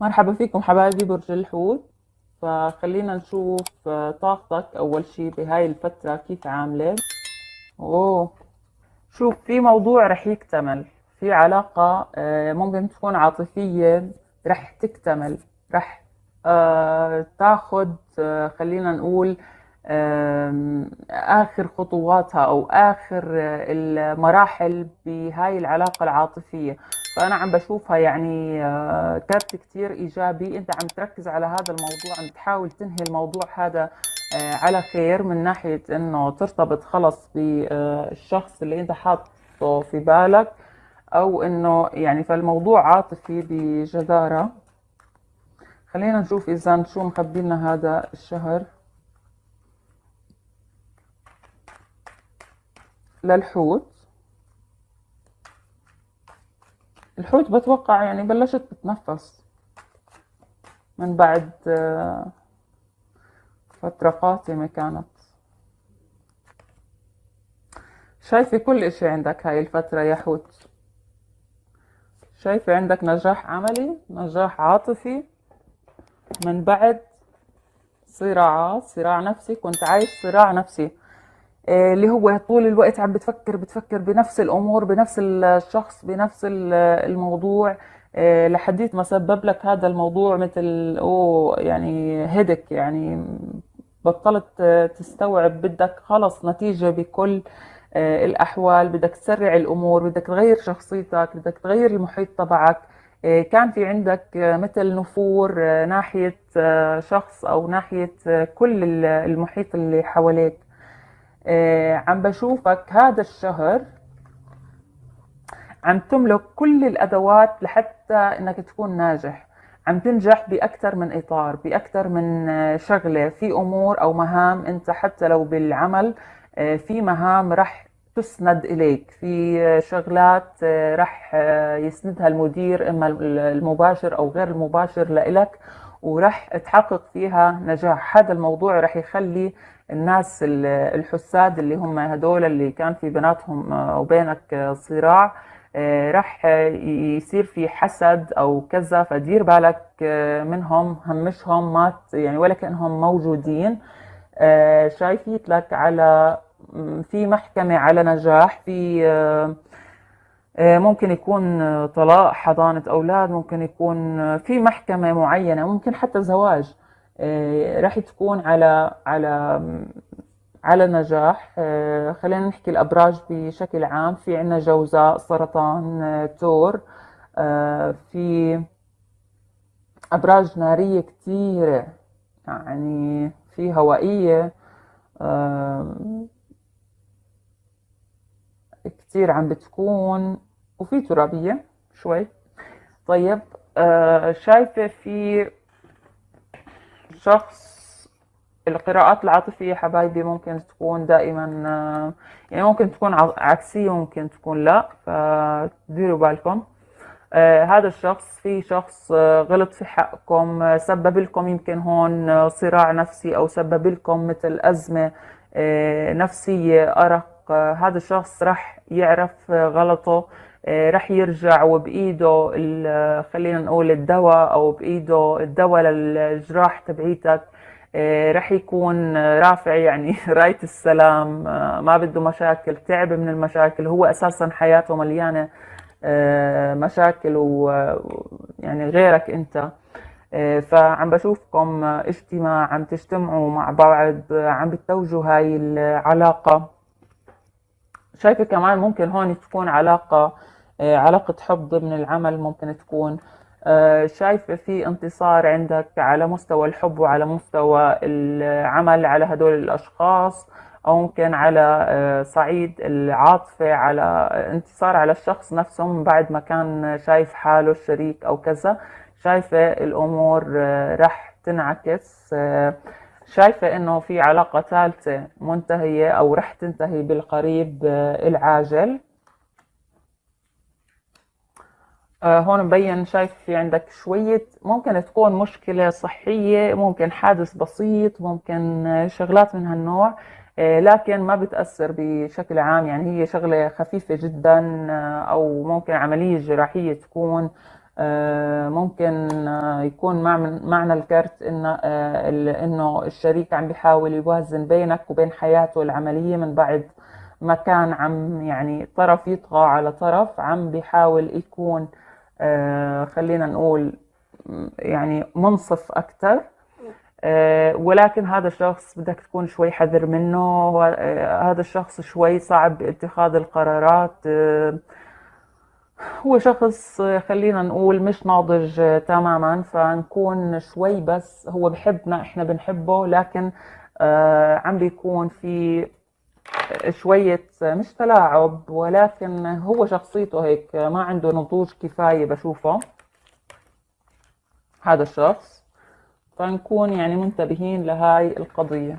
مرحبا فيكم حبايبي برج الحوت. فخلينا نشوف آه، طاقتك أول شي بهاي الفترة كيف عاملة. أوه. شوف في موضوع رح يكتمل. في علاقة آه، ممكن تكون عاطفية رح تكتمل. رح آه، تاخد خلينا نقول آخر خطواتها أو آخر المراحل بهاي العلاقة العاطفية. فأنا عم بشوفها يعني آه، كارت كتير إيجابي. أنت عم تركز على هذا الموضوع عم تحاول تنهي الموضوع هذا آه، على خير من ناحية إنه ترتبط خلص بالشخص اللي أنت حاطه في بالك أو إنه يعني فالموضوع عاطفي بجدارة. خلينا نشوف إذا شو مخبي لنا هذا الشهر. للحوت. الحوت بتوقع يعني بلشت تتنفس من بعد آه، فترة قاتمة كانت. شايفة كل إشي عندك هاي الفترة يا حوت. شايفة عندك نجاح عملي نجاح عاطفي. من بعد صراعات صراع نفسي كنت عايش صراع نفسي. اللي هو طول الوقت عم بتفكر بتفكر بنفس الأمور بنفس الشخص بنفس ال- الموضوع آه، لحديت ما سبب لك هذا الموضوع مثل أوه يعني هدك يعني بطلت آه، تستوعب بدك خلص نتيجة بكل آه، الأحوال بدك تسرع الأمور بدك تغير شخصيتك بدك تغير المحيط تبعك. آه، كان في عندك آه، مثل نفور آه، ناحية آه، شخص أو ناحية آه، كل ال- المحيط اللي حواليك. آه، عم بشوفك هذا الشهر عم تملك كل الأدوات لحتى إنك تكون ناجح. عم تنجح بأكثر من إطار بأكثر من آه، شغلة. في أمور أو مهام أنت حتى لو بالعمل آه، في مهام رح تسند إليك. في آه، شغلات آه، رح آه، يسندها المدير إما المباشر أو غير المباشر لإلك ورح تحقق فيها نجاح. هذا الموضوع رح يخلي الناس ال- الحساد اللي هم هدول اللي كان في بيناتهم آه، وبينك آه، صراع آه، رح يصير في حسد أو كذا فدير بالك منهم همشهم ما يعني ولا كانهم موجودين. شايفيت لك على في محكمة على نجاح في ممكن يكون طلاق حضانة أولاد ممكن يكون في محكمة معينة ممكن حتى زواج. راح تكون على على على نجاح. آه، خلينا نحكي الأبراج بشكل عام. في عنا جوزاء سرطان آه، تور. آه، في أبراج نارية كتيرة يعني في هوائية آه، كتير عم بتكون. وفي ترابية شوي. طيب آه، شايفة في شخص القراءات العاطفية حبايبي ممكن تكون دائما آه، يعني ممكن تكون عكسية وممكن تكون لا فديروا بالكم. آه، هذا الشخص في شخص آه، غلط في حقكم سبب لكم يمكن هون صراع نفسي أو سبب لكم مثل أزمة نفسية أرق. هذا الشخص رح يعرف غلطه. رح يرجع وبإيده ال- خلينا نقول الدواء أو بإيده الدواء للجراح تبعيتك. آه، رح يكون آه، رافع يعني راية السلام. آه، ما بده مشاكل تعب من المشاكل. هو أساسا حياته مليانة آه، مشاكل ويعني غيرك آه، فعم بشوفكم آه، اجتماع عم تجتمعوا مع بعض آه، عم بتوجوا هاي العلاقة. شايفة كمان ممكن هون تكون علاقة آه، علاقة حب ضمن العمل ممكن تكون آه، شايفة في انتصار عندك على مستوى الحب وعلى مستوى العمل على هدول الأشخاص أو ممكن على آه، صعيد العاطفة على انتصار على الشخص نفسه من بعد ما كان شايف حاله الشريك أو كذا. شايفة الأمور آه، رح تنعكس آه، شايفة إنه في علاقة ثالثة منتهية أو رح تنتهي بالقريب آه، العاجل آه، هون مبين شايف في عندك شوية ممكن تكون مشكلة صحية ممكن حادث بسيط ممكن آه، شغلات من هالنوع آه، لكن ما بتأثر بشكل عام. يعني هي شغلة خفيفة جدا آه، أو ممكن عملية جراحية تكون آه، ممكن آه، يكون معنى الكارت إنه إنه الشريك عم بيحاول يوازن بينك وبين حياته العملية من بعد ما كان عم يعني طرف يطغى على طرف عم بيحاول يكون خلينا نقول يعني منصف أكثر آه، ولكن هذا الشخص بدك تكون شوي حذر منه. آه، هذا الشخص شوي صعب باتخاذ القرارات. آه، هو شخص خلينا نقول مش ناضج تماما فنكون شوي بس هو بحبنا إحنا بنحبه لكن عم بيكون في شوية مش تلاعب ولكن هو شخصيته هيك ما عنده نضوج كفاية بشوفه. هذا الشخص. فنكون يعني منتبهين لهاي القضية.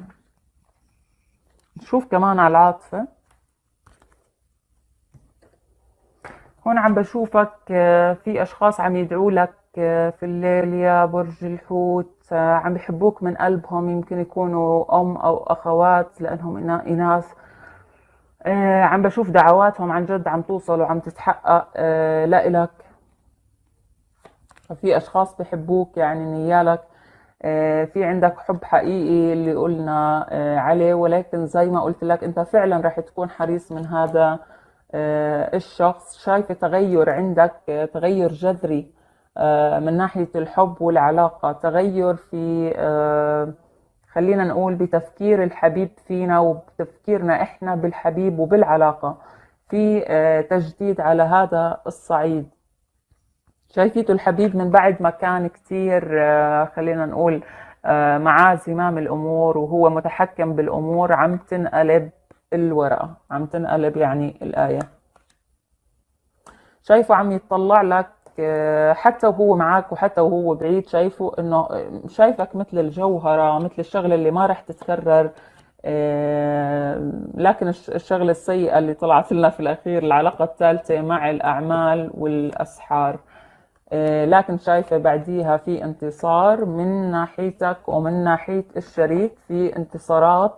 نشوف كمان على العاطفة. هون عم بشوفك آه، في أشخاص عم يدعوا لك في الليل يا برج الحوت. آه، عم بحبوك من قلبهم يمكن يكونوا أم أو أخوات لأنهم إناث. عم بشوف دعواتهم عن جد عم توصل وعم تتحقق لإلك. ففي أشخاص بحبوك يعني نيالك آه، في عندك حب حقيقي اللي قلنا آه، عليه. ولكن زي ما قلت لك أنت فعلا رح تكون حريص من هذا آه، الشخص. شايفة تغير عندك تغير جذري. من ناحية الحب والعلاقة تغير في خلينا نقول بتفكير الحبيب فينا وبتفكيرنا إحنا بالحبيب وبالعلاقة في تجديد على هذا الصعيد. شايفيته الحبيب من بعد ما كان كتير آه، خلينا نقول آه، معاه زمام الأمور وهو متحكم بالأمور عم تنقلب الورقة عم تنقلب يعني الآية. شايفه عم يتطلع لك آه، حتى وهو معك وحتى وهو بعيد شايفه إنه شايفك مثل الجوهرة مثل الشغلة اللي ما رح تتكرر لكن الشغلة السيئة اللي طلعت لنا في الأخير العلاقة الثالثة مع الأعمال والأسحار. آه، لكن شايفة بعديها في انتصار من ناحيتك ومن ناحية الشريك في انتصارات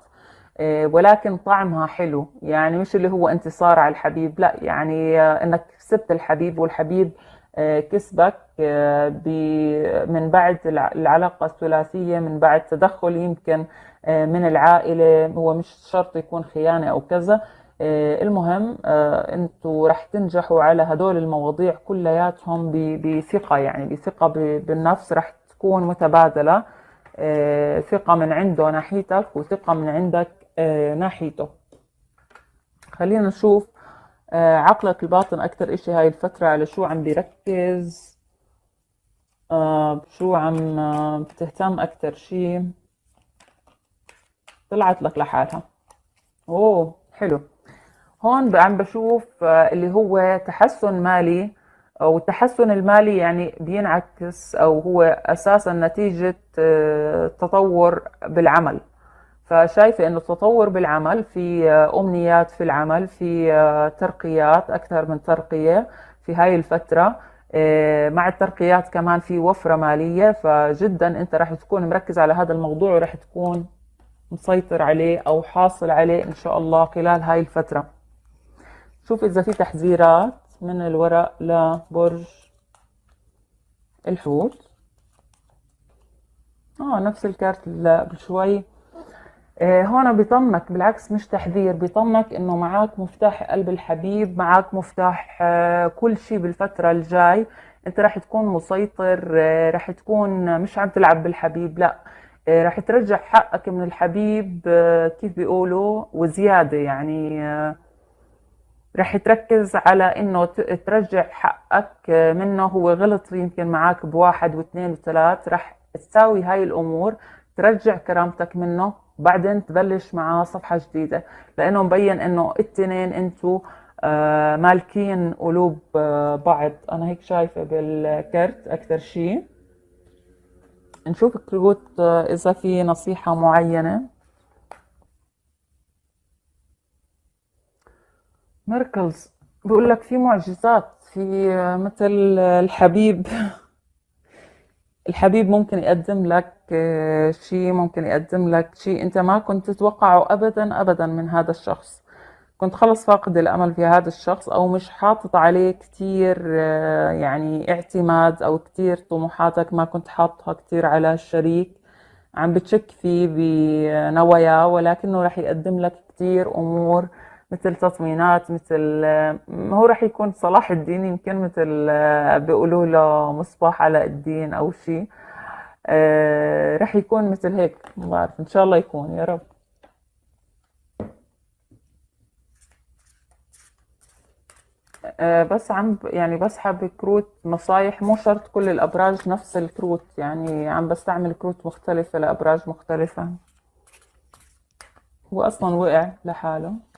آه، ولكن طعمها حلو. يعني مش اللي هو انتصار على الحبيب لا يعني آه، إنك كسبت الحبيب والحبيب كسبك من بعد العلاقة الثلاثية من بعد تدخل يمكن من العائلة هو مش شرط يكون خيانة أو كذا. آه، المهم آه، أنتوا رح تنجحوا على هدول المواضيع كلياتهم بثقة يعني بثقة بالنفس رح تكون متبادلة. آه، ثقة من عنده ناحيتك وثقة من عندك ناحيته. خلينا نشوف عقلك الباطن أكثر إشي هاي الفترة على شو عم بيركز شو عم بتهتم أكثر شي. طلعت لك لحالها. أوه حلو. هون عم بشوف آه، اللي هو تحسن مالي والتحسن المالي يعني بينعكس أو هو أساسا نتيجة آه، تطور بالعمل. فشايفه إنه التطور بالعمل في آه، أمنيات في العمل في ترقيات أكثر من ترقية في هاي الفترة. مع الترقيات كمان في وفرة مالية فجدا أنت راح تكون مركز على هذا الموضوع وراح تكون مسيطر عليه أو حاصل عليه إن شاء الله خلال هاي الفترة. شوف إذا في تحذيرات من الورق لبرج الحوت. آه نفس الكارت اللي قبل شوي آه هون بيطمنك بالعكس مش تحذير بيطمنك إنه معك مفتاح قلب الحبيب معك مفتاح آه كل شيء بالفترة الجاي. أنت راح تكون مسيطر آه راح تكون مش عم تلعب بالحبيب لا. آه راح ترجع حقك من الحبيب آه كيف بيقولوا وزيادة يعني آه رح تركز على إنه ترجع حقك منه. هو غلط يمكن معك بواحد واثنين وثلاث رح تساوي هاي الأمور ترجع كرامتك منه. بعدين تبلش معاه صفحة جديدة لأنه مبين إنه التنين أنتو آه، مالكين قلوب آه، بعض. أنا هيك شايفة بالكرت أكثر شيء نشوف كروت آه، إذا في نصيحة معينة. miracles بيقول لك في معجزات في مثل الحبيب. الحبيب ممكن يقدم لك آه، شيء ممكن يقدم لك شيء انت ما كنت تتوقعه ابدا ابدا من هذا الشخص. كنت خلص فاقد الأمل في هذا الشخص أو مش حاطط عليه كتير آه، يعني اعتماد أو كتير طموحاتك ما كنت حاطها كتير على الشريك. عم بتشك فيه بنواياه ولكنه رح يقدم لك كتير أمور مثل تطمينات مثل آه، هو رح يكون صلاح الدين يمكن مثل آه، بيقولوا له مصباح علاء الدين أو شيء. رح يكون مثل هيك ما بعرف إن شاء الله يكون يا رب. آه، بس عم يعني بسحب كروت نصايح مو شرط كل الأبراج نفس الكروت يعني عم بستعمل كروت مختلفة لأبراج مختلفة. هو أصلا وقع لحاله.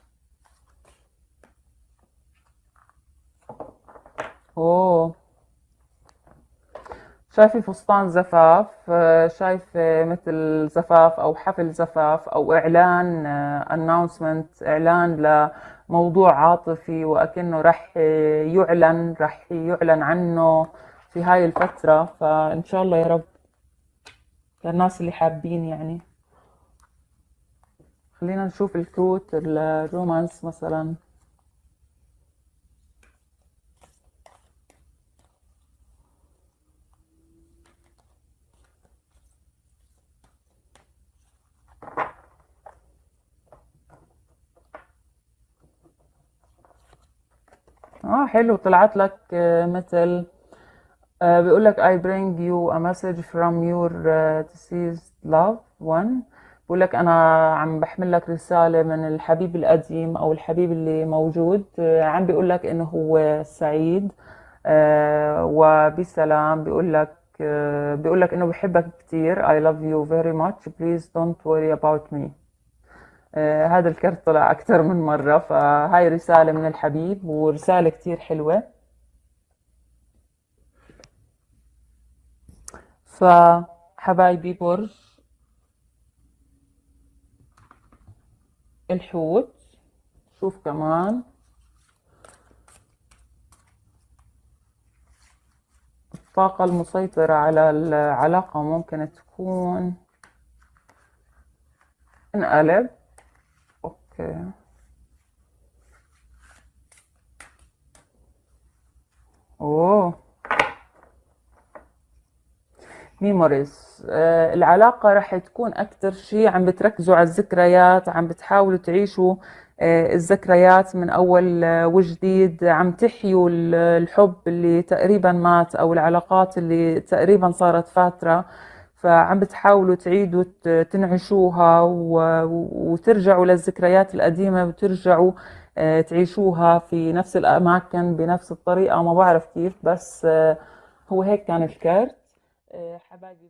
أوه. شايفة فستان زفاف آه، شايفة مثل زفاف أو حفل زفاف أو إعلان آه، announcement إعلان لموضوع عاطفي وأكنه رح يعلن رح يعلن عنه في هاي الفترة. فإن شاء الله يا رب للناس اللي حابين يعني. خلينا نشوف الكروت الرومانس مثلا. آه حلو. طلعت لك آه، مثل آه، بيقول لك I bring you a message from your uh, deceased loved one. بيقول لك أنا عم بحمل لك رسالة من الحبيب القديم أو الحبيب اللي موجود. آه، عم بيقول لك إنه هو سعيد آه، وبسلام. بيقول لك آه، بيقول لك إنه بحبك كتير. I love you very much. Please don't worry about me. آه، هذا الكرت طلع أكثر من مرة فهاي رسالة من الحبيب ورسالة كتير حلوة. فحبايبي برج الحوت شوف كمان. الطاقة المسيطرة على العلاقة ممكن تكون انقلب. okay اوه. memories آه العلاقة رح تكون أكتر شي عم بتركزوا على الذكريات عم بتحاولوا تعيشوا آه الذكريات من أول آه وجديد. عم تحيوا ال- الحب اللي تقريبا مات أو العلاقات اللي تقريبا صارت فاترة. فعم بتحاولوا تعيدوا تنعشوها وترجعوا للذكريات القديمة وترجعوا آه تعيشوها في نفس الأماكن بنفس الطريقة. ما بعرف كيف بس آه هو هيك كان الكارت. آه، حبايبي